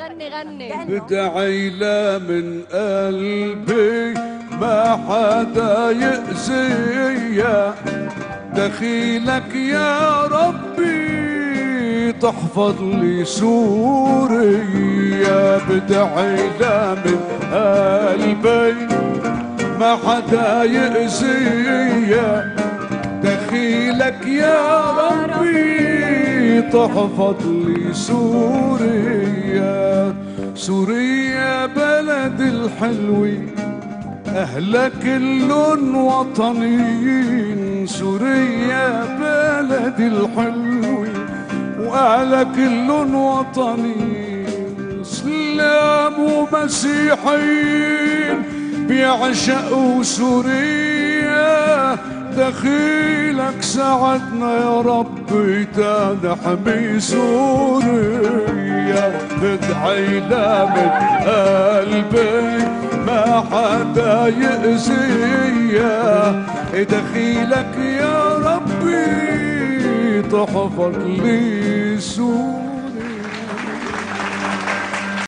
غني غني. بدعي من قلبي ما حدا يأذيا دخيلك يا ربي تحفظ لي سوريا بدعي من قلبي ما حدا يأذيا دخيلك يا ربي تحفظ لي سوريا سوريا بلد الحلوين أهلك كلن وطنيين سوريا بلد الحلوين وأهلك كلن وطنيين إسلام ومسيحيين بيعشقوا سوريا دخيلك ساعدنا يا ربي تنحمي سوريا بدعي لا من قلبي ما حدا يأذيا دخيلك يا ربي تحفظ لي سوريا.